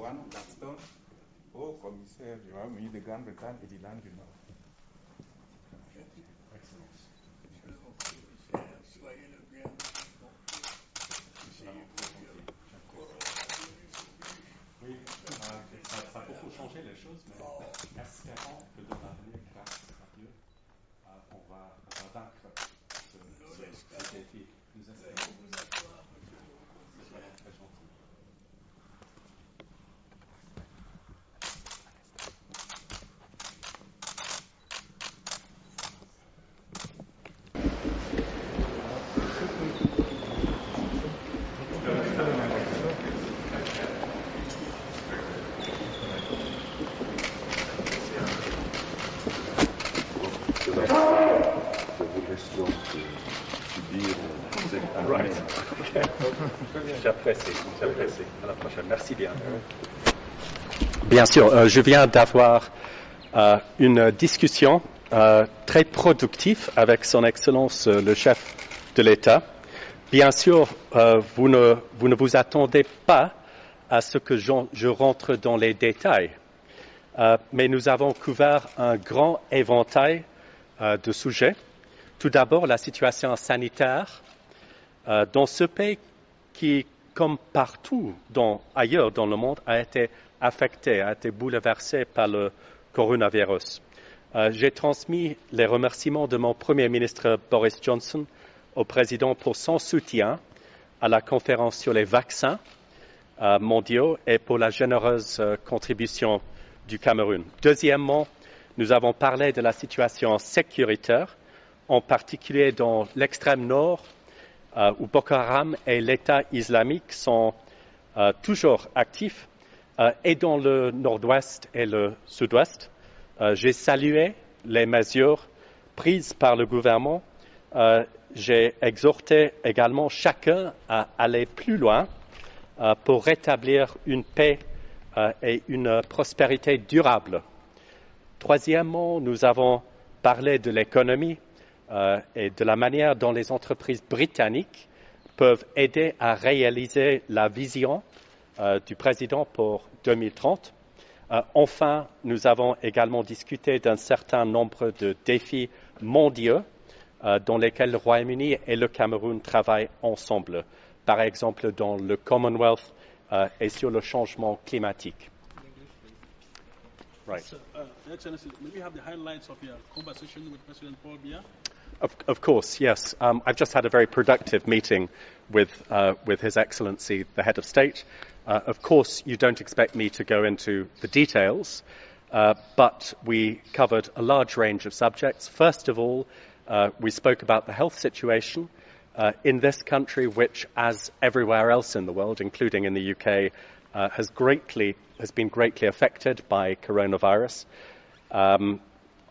Excellence Rohan Gaston, haut commissaire du Royaume-Uni de Grande-Bretagne et d'Irlande du Nord. Soyez le bienvenu. Oui, euh, ça, ça a beaucoup changé les choses, mais espérons que dans l'avenir, grâce à Dieu, euh, on, va, on va vaincre ce, ce, ce défi. Nous espérons. C'est vraiment très gentil. Je vous laisse donc euh, subir cette année. J'apprécie, j'apprécie. À la prochaine. Merci bien. Bien sûr, euh, je viens d'avoir euh, une discussion euh, très productive avec Son Excellence euh, le chef de l'État. Bien sûr, euh, vous, ne, vous ne vous attendez pas à ce que j'en- je rentre dans les détails, Euh, mais nous avons couvert un grand éventail euh, de sujets. Tout d'abord, la situation sanitaire euh, dans ce pays qui, comme partout ailleurs dans le monde, a été affecté, a été bouleversé par le coronavirus. Euh, J'ai transmis les remerciements de mon Premier ministre Boris Johnson au président pour son soutien à la conférence sur les vaccins euh, mondiaux et pour la généreuse contribution du Cameroun. Deuxièmement, nous avons parlé de la situation sécuritaire, en particulier dans l'extrême nord, euh, où Boko Haram et l'État islamique sont euh, toujours actifs, euh, et dans le nord-ouest et le sud-ouest. J'ai salué les mesures prises par le gouvernement. J'ai exhorté également chacun à aller plus loin pour rétablir une paix et une prospérité durable. Troisièmement, nous avons parlé de l'économie euh, et de la manière dont les entreprises britanniques peuvent aider à réaliser la vision euh, du président pour 2030. Euh, enfin, nous avons également discuté d'un certain nombre de défis mondiaux dans lesquels le Royaume-Uni et le Cameroun travaillent ensemble, par exemple dans le Commonwealth et sur le changement climatique. Highlights conversation Paul? Of, of course, yes. Um, I've just had a very productive meeting with, uh, with His Excellency, the Head of State. Uh, of course, you don't expect me to go into the details, uh, but we covered a large range of subjects. First of all, uh, we spoke about the health situation uh, in this country, which, as everywhere else in the world, including in the UK, uh, has greatly has been greatly affected by coronavirus. Um,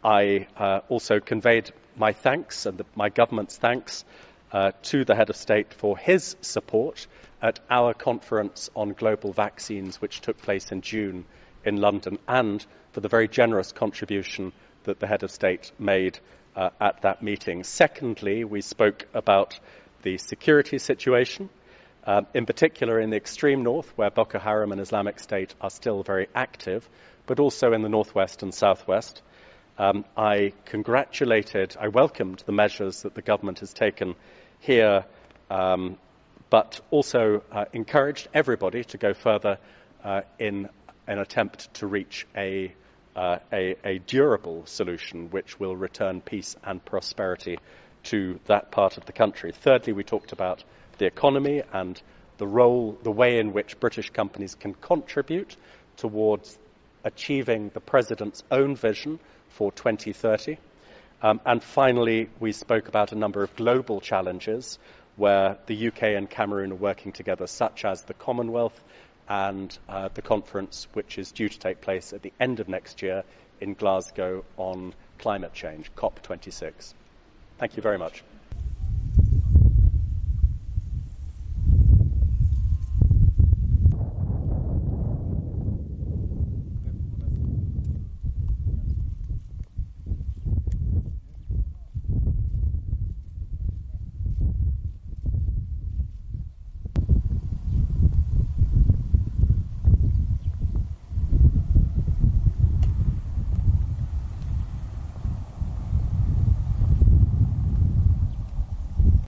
I also conveyed my thanks and the, my government's thanks uh, to the head of state for his support at our conference on global vaccines, which took place in June in London, and for the very generous contribution that the head of state made uh, at that meeting. Secondly, we spoke about the security situation. Um, in particular, in the extreme north, where Boko Haram and Islamic State are still very active, but also in the northwest and southwest. Um, I congratulated, I welcomed the measures that the government has taken here, um, but also uh, encouraged everybody to go further uh, in an attempt to reach a, uh, a, a durable solution which will return peace and prosperity to that part of the country. Thirdly, we talked about the economy and the role, the way in which British companies can contribute towards achieving the President's own vision for 2030. Um, and finally, we spoke about a number of global challenges where the UK and Cameroon are working together, such as the Commonwealth and uh, the conference, which is due to take place at the end of next year in Glasgow on climate change, COP26. Thank you very much.